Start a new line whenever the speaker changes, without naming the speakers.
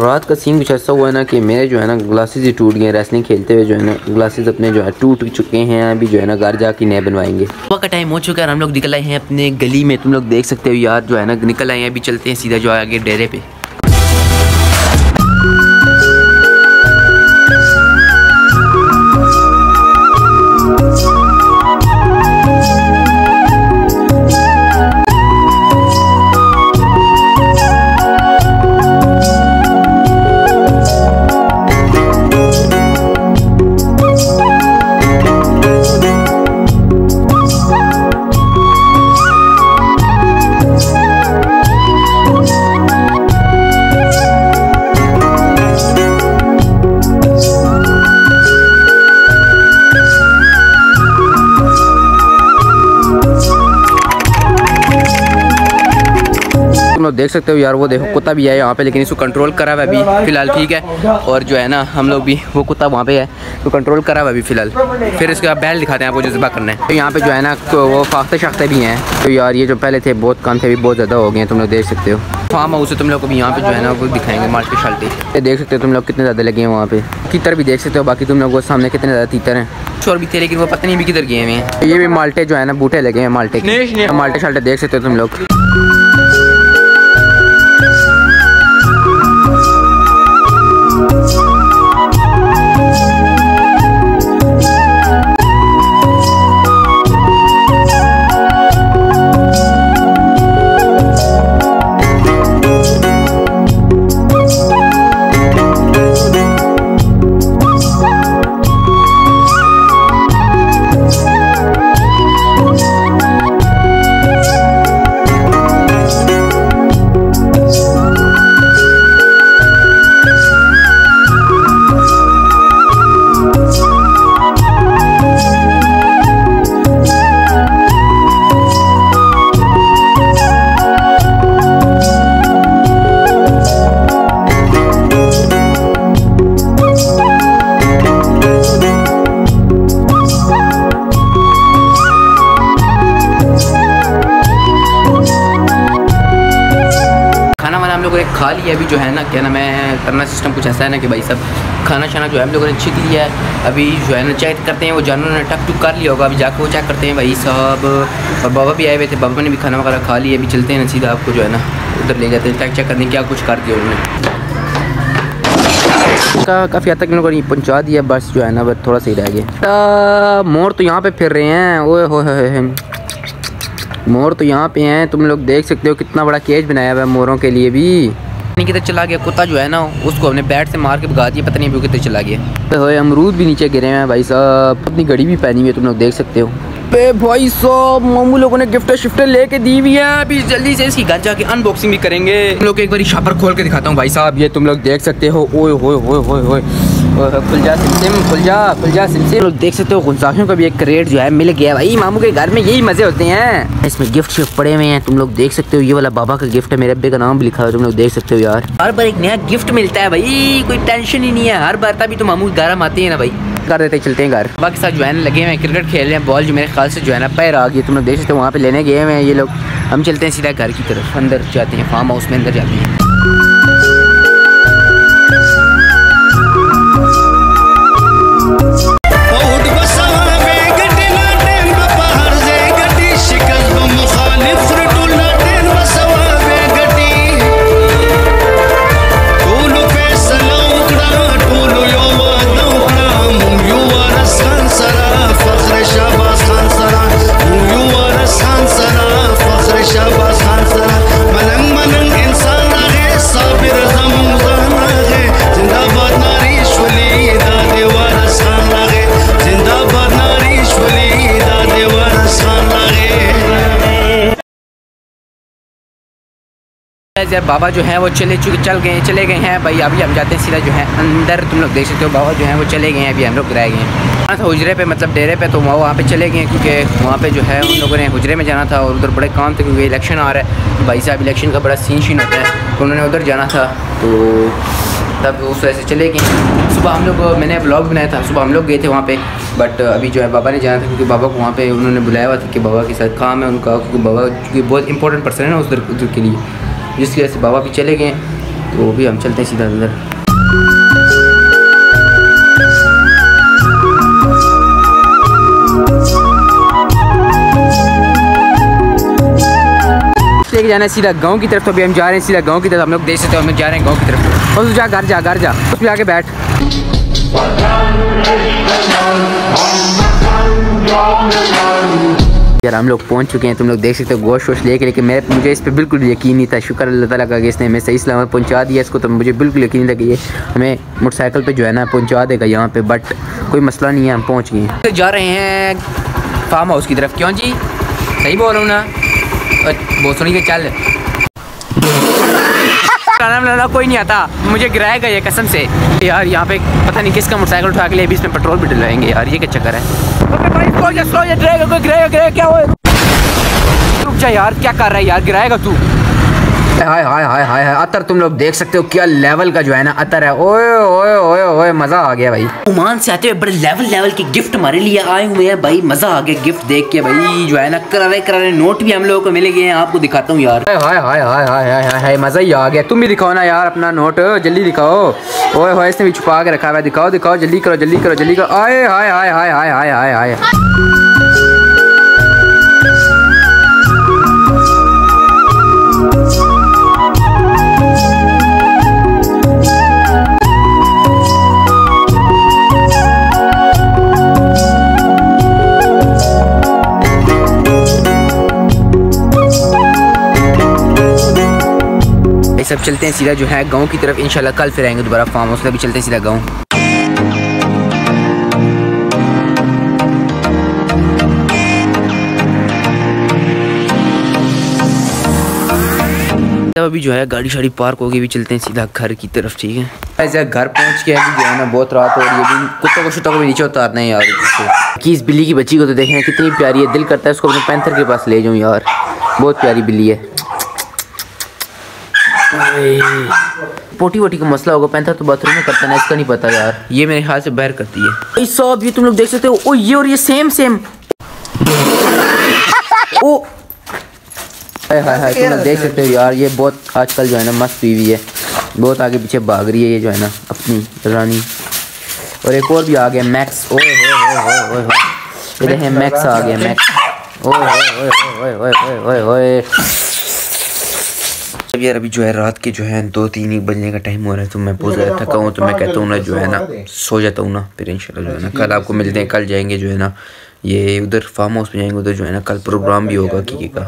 रात का सीन कुछ ऐसा हुआ है ना कि मेरे जो है ना ग्लासेस ही टूट गए रेसलिंग खेलते हुए जो है ना ग्लासेस अपने जो है टूट चुके हैं, अभी जो है ना घर जाके नए बनवाएँगे। सुबह का टाइम हो चुका है हम लोग निकल आए हैं अपने गली में। तुम लोग देख सकते हो यार, जो है ना निकल आए हैं, अभी चलते हैं सीधा जो है आगे डेरे पे। देख सकते हो यार वो देखो कुत्ता भी है यहाँ पे लेकिन इसको कंट्रोल करा हुआ है अभी फ़िलहाल ठीक है। और जो है ना हम लोग भी वो कुत्ता वहाँ पे है तो कंट्रोल करा हुआ है अभी फ़िलहाल। फिर इसके बाद बैल दिखाते हैं आपको जो ज़िबा करना है। तो यहाँ पे जो है ना तो वो फाख्ते शाख्ते भी हैं। तो यार ये जो पहले थे बहुत कान थे अभी बहुत ज़्यादा हो गए हैं तुम लोग देख सकते हो। फार्म हाउस है तुम लोग को भी यहाँ पे जो है ना वो दिखाएँगे माल्टी शाल्टी ये देख सकते हो तुम लोग कितने ज़्यादा लगे हैं वहाँ पे। तीतर भी देख सकते हो बाकी तुम लोग वो सामने कितने ज़्यादा तीतर हैं। शोर भी थे लेकिन वो पता नहीं भी किधर गए हुए हैं? ये भी माल्टे जो है ना बूटे लगे हैं माल्टे के। माल्टे शाल्टे देख सकते हो तुम लोग। खा लिया अभी जो है ना, क्या नाम है, करना सिस्टम कुछ ऐसा है ना कि भाई सब खाना शाना जो है हम लोगों ने छीक लिया है। अभी जो है ना चेक करते हैं, वो जानवर ने टक टुक कर लिया होगा, अभी जाकर वो चेक करते हैं भाई साहब और बाबा भी आए हुए थे, बाबा ने भी खाना वगैरह खा लिया, अभी चलते हैं ना सीधा आपको जो है ना, उधर ले जाते हैं चेक चेक करते हैं क्या कुछ कर दिया उन्होंने। का काफ़ी हद तक इन लोगों ने पहुँचा दिया, बस जो है ना, बस थोड़ा सही रह गया। मोर तो यहाँ पे फिर रहे हैं, ओए हो मोर तो यहाँ पे हैं, तुम लोग देख सकते हो कितना बड़ा केज बनाया हुआ है मोरों के लिए भी। नहीं किधर चला गया, कुत्ता जो है ना, उसको हमने बैट से मार के भगा दिया, पता नहीं अभी कितने चला गया। होए अमरूद भी नीचे गिरे हैं भाई साहब, अपनी घड़ी भी पहनी हुई है, तुम लोग देख सकते हो। पे भाई साहब, मामू लोगों ने गिफ्ट शिफ्ट लेके दी हुई है, अभी जल्दी से इसकी घर जाके अनबॉक्सिंग भी करेंगे। तुम लोग एक बार शापर खोल के दिखाता हूँ भाई साहब, ये तुम लोग देख सकते हो, ओए, होए होए होए होए। खुल जा सिमसिम खुल जा सिमसिम। लोग देख सकते हो गुलसाखियों का भी एक क्रेट जो है मिल गया भाई। मामू के घर में यही मज़े होते हैं। इसमें गिफ्ट शिफ्ट पड़े हुए हैं। तुम लोग देख सकते हो, ये वाला बाबा का गिफ्ट है। मेरे अब्बे का नाम भी लिखा है, तुम लोग देख सकते हो यार। हर बार एक नया गिफ्ट मिलता है भाई। कोई टेंशन ही नहीं है। हर बार तभी तो मामू के घर हम आते हैं ना भाई। कर देते चलते हैं घर। बाकी साथ जो है लगे हुए हैं क्रिकेट खेल रहे हैं। बॉल जो मेरे ख्याल से जो है ना, पैर आ गई तुम लोग देख सकते हो, वहाँ पे लेने गए हुए हैं ये लोग। हम चलते हैं सीधा घर की तरफ़। अंदर जाते हैं फार्म हाउस में अंदर जाते हैं। यार बाबा जो है वो चले चुके चल गए, चले गए हैं, भाई अभी हम जाते हैं सीधा जो है अंदर, तुम लोग देख सकते हो बाबा जो है वो चले गए हैं, अभी हम लोग रह गए हैं। आना था हुजरे पे मतलब डेरे पे तो वहाँ वहाँ पे चले गए क्योंकि वहाँ पे जो है उन लोगों ने हुजरे में जाना था और उधर बड़े काम थे, क्योंकि इलेक्शन आ रहा है। तो भाई साहब, इलेक्शन का बड़ा सीन शीन होता है तो उन्होंने उधर जाना था तो तब उस वजह से चले गए। सुबह हम लोग, मैंने ब्लॉग बनाया था, सुबह हम लोग गए थे वहाँ पे बट अभी जो है बाबा ने जाना था, क्योंकि बाबा को वहाँ पे उन्होंने बुलाया हुआ था कि बाबा के साथ काम है उनका, क्योंकि बाबा क्योंकि बहुत इंपॉर्टेंट पर्सन है ना उस उधर के लिए। जिसकी वजह से बाबा भी चले गए तो वो भी हम चलते हैं सीधा अंदर लेके जाना है सीधा गाँव की तरफ़ तो अभी हम जा रहे हैं सीधा गाँव की तरफ़। हम लोग देख सकते हो, हम जा रहे हैं गाँव की तरफ़। और जा, घर जा घर जा। उस पर आके बैठ। यार हम लोग पहुँच चुके हैं, तुम लोग देख सकते हो गोश्त वोश लेके, लेकिन मैं, मुझे इस पर बिल्कुल यकीन नहीं था। शुक्र अल्लाह ताला का कि इसने हमें सही सलामत पहुँचा दिया। इसको तो मुझे बिल्कुल यकीन नहीं था कि ये हमें मोटरसाइकिल पे जो है ना पहुँचा देगा यहाँ पे बट कोई मसला नहीं है, हम पहुँच गए जा रहे हैं फार्म हाउस की तरफ़। क्यों जी? सही बोल रहा हूँ ना? बहुत सुनिए चल। खाना कोई नहीं आता। मुझे गिराएगा ये कसम से। यार, यहाँ पे पता नहीं किसका मोटरसाइकिल उठा के लिए अभी इसमें पेट्रोल भी डलवाएँगे। यार, ये क्या चक्कर है? क्या हो? रुक जा यार क्या कर रहा है यार गिराएगा तू? हाय हाय हाय हाय हाय अतर तुम लोग देख सकते हो क्या लेवल का जो है ना अतर है ओए ओए ओए ओए मज़ा आ गया भाई ओमान से आते हुए बड़े लेवल लेवल के गिफ्ट हमारे लिए आए हुए हैं भाई मज़ा आ गया गिफ्ट देख के भाई जो है ना करारे करारे नोट भी हम लोगों को मिले गए हैं आपको दिखाता हूँ यार हाय हाय हाय हाय हाय हाय हाय मज़ा ही आ गया तुम भी दिखाओ ना यार अपना नोट जल्दी दिखाओ ओए होए इसने भी छुपा के रखा हुआ दिखाओ दिखाओ जल्दी करो जल्दी करो जल्दी करो आए हाय हाय हाय हाय हाय हाय हाय सब चलते हैं सीधा जो है गाँव की तरफ़। इंशाल्लाह कल फिर आएँगे दोबारा फार्म हाउस भी चलते हैं सीधा गाँव। अभी जो है गाड़ी शाड़ी पार्क होगी भी चलते हैं सीधा घर की तरफ़, ठीक है? ऐसे घर पहुँच के अभी, जो है ना, बहुत रात हो रही है। कुत्तों को शुत्तों को भी नीचे उतारना है यार। किस बिल्ली की बच्ची को तो देखें, कितनी प्यारी है, दिल करता है उसको अपने पैंथर के पास ले जाऊँ यार। बहुत प्यारी बिल्ली है। पोटी वोटी का मसला होगा पहनता तो बाथरूम में करता ना इसका नहीं पता यार ये मेरे ख्याल से बाहर करती है सब ये तुम लोग देख सकते हो ओ ये और ये सेम सेम ओ हाय हाय हाय तुम लोग देख सकते हो यार ये बहुत आजकल जो है ना मस्त हुई है बहुत आगे पीछे भाग रही है ये जो है ना अपनी रानी और एक और भी आ गया मैक्स ओए होए होए होए होए ये देखें मैक्स आ गया मैक्स ओए होए होए होए होए होए होए अब यार अभी जो है रात के जो है दो तीन एक बजने का टाइम हो रहा है तो मैं बहुत ज़्यादा थका हूँ तो मैं कहता हूँ ना जो है ना सो जाता हूँ ना फिर इंशाल्लाह जो है ना कल आपको मिलते हैं कल जाएँगे जो है ना ये उधर फार्म हाउस में जाएँगे उधर जो है ना कल प्रोग्राम भी होगा की का।